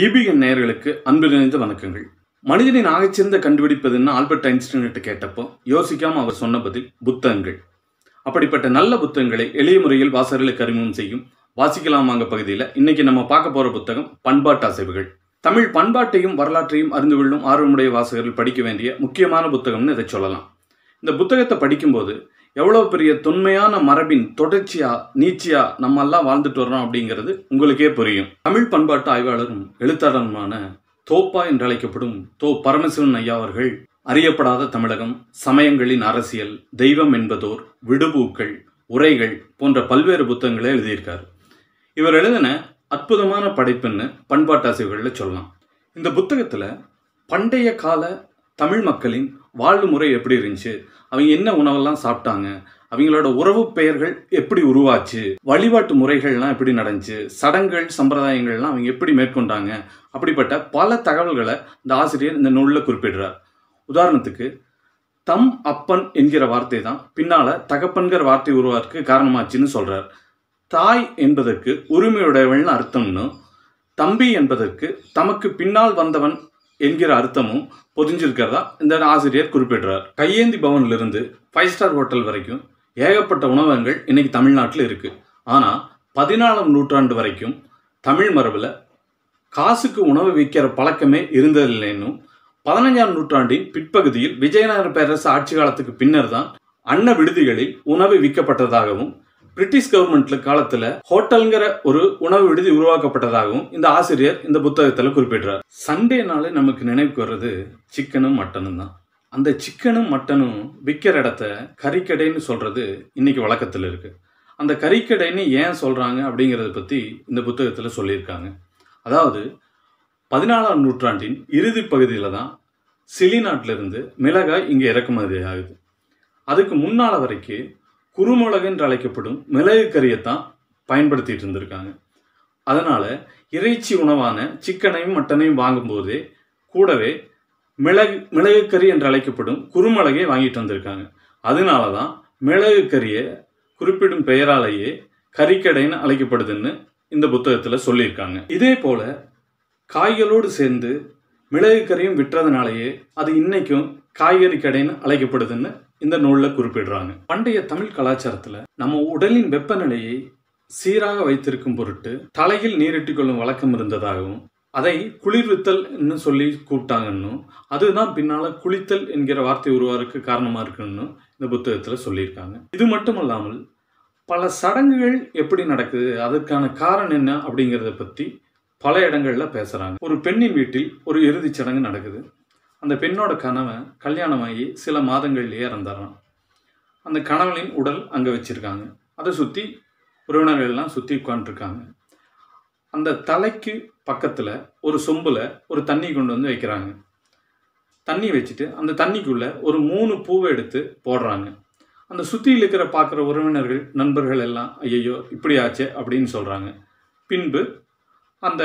ஈபிஎன் நேயர்களுக்கு அன்பு நிறைந்த வணக்கங்கள். மனிதனின் ஆகச்சிறந்த கண்டுபிடிப்பதுன்னு ஆல்பர்ட் ஐன்ஸ்டைன்கிட்ட கேட்டப்போ யோசிக்காம அவர் சொன்ன பதில் புத்தகங்கள். அப்படிப்பட்ட நல்ல புத்தகங்களை எளிய முறையில் வாசகர்களுக்கு அறிமுகம் செய்யும் வாசிக்கலாம் வாங்க பகுதியில் இன்னைக்கு நம்ம பார்க்க போற புத்தகம் பண்பாட்டு அசைவுகள். தமிழ் பண்பாட்டையும் வரலாற்றையும் அறிந்து கொள்ளும் ஆர்வமுடைய வாசகர்கள் படிக்க வேண்டிய முக்கியமான புத்தகம்னு இதை சொல்லலாம். இந்த புத்தகத்தை படிக்கும்போது எவ்வளோ பெரிய தொன்மையான மரபின் தொடர்ச்சியா நீச்சியா நம்ம எல்லாம் வாழ்ந்துட்டு வர்றோம் அப்படிங்கிறது உங்களுக்கே புரியும். தமிழ் பண்பாட்டு ஆய்வாளரும் எழுத்தாளருமான தோப்பா என்று அழைக்கப்படும் தோ பரமசிவன் ஐயா அவர்கள் அறியப்படாத தமிழகம் சமயங்களின் அரசியல் தெய்வம் என்பதோர் விடுபூக்கள் உரைகள் போன்ற பல்வேறு புத்தகங்களை எழுதியிருக்கார். இவர் எழுதின அற்புதமான படைப்புன்னு பண்பாட்டு சொல்லலாம். இந்த புத்தகத்தில் பண்டைய கால தமிழ் மக்களின் வாழ்வு முறை எப்படி இருந்துச்சு? அவங்க என்ன உணவெல்லாம் சாப்பிட்டாங்க? அவங்களோட உறவு பெயர்கள் எப்படி உருவாச்சு? வழிபாட்டு முறைகள்லாம் எப்படி நடந்துச்சு? சடங்குகள் சம்பிரதாயங்கள்லாம் அவங்க எப்படி மேற்கொண்டாங்க? அப்படிப்பட்ட பல தகவல்களை இந்த ஆசிரியர் இந்த நூலில் குறிப்பிடுறார். உதாரணத்துக்கு தம் அப்பன் என்கிற வார்த்தை தான் பின்னால தகப்பன்கிற வார்த்தை உருவாக்கு காரணமாச்சுன்னு சொல்றார். தாய் என்பதற்கு உரிமையுடையவள்னு அர்த்தம்னு தம்பி என்பதற்கு தமக்கு பின்னால் வந்தவன் என்கிற அர்த்தமும் பொதிஞ்சிருக்கிறதா? இந்த ஆசிரியர் குறிப்பிடுறார். கையேந்தி பவன்லேருந்து ஃபைவ் ஸ்டார் ஹோட்டல் வரைக்கும் ஏகப்பட்ட உணவகங்கள் இன்னைக்கு தமிழ்நாட்டில் இருக்கு. ஆனால் பதினாலாம் நூற்றாண்டு வரைக்கும் தமிழ் மரபில் காசுக்கு உணவு விற்கிற பழக்கமே இருந்ததில்லைன்னும் பதினஞ்சாம் நூற்றாண்டின் பிற்பகுதியில் விஜயநகர பேரரசு ஆட்சி காலத்துக்கு பின்னர் தான் அன்ன விடுதிகளில் உணவு விற்கப்பட்டதாகவும் பிரிட்டிஷ் கவர்மெண்ட்ல காலத்துல ஹோட்டல்ங்கிற ஒரு உணவு விடுதி உருவாக்கப்பட்டதாகவும் இந்த ஆசிரியர் இந்த புத்தகத்துல குறிப்பிடுறார். சண்டே நமக்கு நினைவுக்கு வர்றது சிக்கனும் மட்டனும் தான். அந்த சிக்கனும் மட்டனும் விற்கிற இடத்த கறிக்கடைன்னு சொல்றது இன்னைக்கு வழக்கத்தில் இருக்கு. அந்த கறிக்கடைன்னு ஏன் சொல்றாங்க அப்படிங்கறத பத்தி இந்த புத்தகத்துல சொல்லியிருக்காங்க. அதாவது பதினாலாம் நூற்றாண்டின் இறுதி பகுதியில் தான் சிலி நாட்டிலிருந்து மிளகாய் இங்கே இறக்குமதி ஆகுது. அதுக்கு முன்னால வரைக்கும் குறுமிளகு என்று அழைக்கப்படும் மிளகு கறியைத்தான் பயன்படுத்திட்டு இருந்திருக்காங்க. அதனால் இறைச்சி உணவான சிக்கனையும் மட்டனையும் வாங்கும்போதே கூடவே மிளகு மிளகு கறி என்று அழைக்கப்படும் குறுமிளகை வாங்கிட்டு வந்திருக்காங்க. அதனால தான் மிளகு கறியை குறிப்பிடும் பெயராலேயே கறிக்கடைன்னு அழைக்கப்படுதுன்னு இந்த புத்தகத்தில் சொல்லியிருக்காங்க. இதே போல் காய்களோடு சேர்ந்து மிளகு கறியும் விற்றதுனாலேயே அது இன்றைக்கும் காய்கறி கடைன்னு அழைக்கப்படுதுன்னு இந்த நூலில் குறிப்பிடுறாங்க. பண்டைய தமிழ் கலாச்சாரத்தில் நம்ம உடலின் வெப்பநிலையை சீராக வைத்திருக்கும் பொருட்டு தலையில் நீரிட்டு கொள்ளும் வழக்கம் இருந்ததாகவும் அதை குளிர்வித்தல் சொல்லி கூப்பிட்டாங்கன்னு அதுதான் பின்னால குளித்தல் என்கிற வார்த்தை உருவாருக்கு காரணமா இருக்குன்னு இந்த புத்தகத்தில் சொல்லியிருக்காங்க. இது மட்டும் அல்லாமல் பல சடங்குகள் எப்படி நடக்குது அதற்கான காரணம் என்ன அப்படிங்கிறத பற்றி பல இடங்கள்ல பேசுறாங்க. ஒரு பெண்ணின் வீட்டில் ஒரு இறுதிச் சடங்கு நடக்குது. அந்த பெண்ணோட கணவன் கல்யாணமாகி சில மாதங்கள்லேயே இறந்துடுறான். அந்த கணவனின் உடல் அங்கே வச்சுருக்காங்க. அதை சுற்றி உறவினர்கள் எல்லாம் சுற்றி உட்காந்துருக்காங்க அந்த தலைக்கு பக்கத்தில் ஒரு சொம்பில் ஒரு தண்ணி கொண்டு வந்து வைக்கிறாங்க. தண்ணி வச்சுட்டு அந்த தண்ணிக்குள்ளே ஒரு மூணு பூவை எடுத்து போடுறாங்க. அந்த சுற்றியில் இருக்கிற பார்க்குற உறவினர்கள் நண்பர்கள் எல்லாம் ஐயையோ இப்படி ஆச்சு அப்படின்னு சொல்கிறாங்க பின்பு அந்த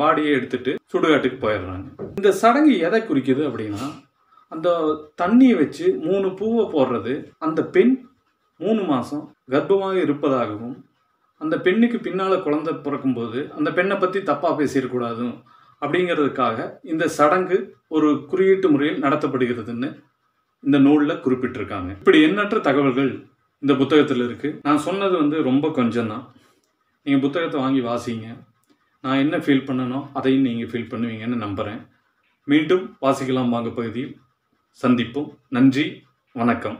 பாடியை எடுத்துட்டு சுடுகாட்டுக்கு போயிடுறாங்க. இந்த சடங்கு எதை குறிக்குது அப்படின்னா அந்த தண்ணியை வச்சு மூணு பூவை போடுறது அந்த பெண் மூணு மாதம் கர்ப்பமாக இருப்பதாகவும் அந்த பெண்ணுக்கு பின்னால் குழந்தை பிறக்கும்போது அந்த பெண்ணை பற்றி தப்பாக பேசிடக்கூடாது அப்படிங்கிறதுக்காக இந்த சடங்கு ஒரு குறியீட்டு முறையில் நடத்தப்படுகிறதுன்னு இந்த நூலில் குறிப்பிட்டிருக்காங்க. இப்படி எண்ணற்ற தகவல்கள் இந்த புத்தகத்தில் இருக்குது நான் சொன்னது வந்து ரொம்ப கொஞ்சம் தான் நீங்கள் புத்தகத்தை வாங்கி வாசிங்க. நான் என்ன ஃபீல் பண்ணனோ அதையும் நீங்கள் ஃபீல் பண்ணுவீங்கன்னு நம்புகிறேன் மீண்டும் வாசிக்கலாம் வாங்க பகுதியில். சந்திப்போம். நன்றி. வணக்கம்.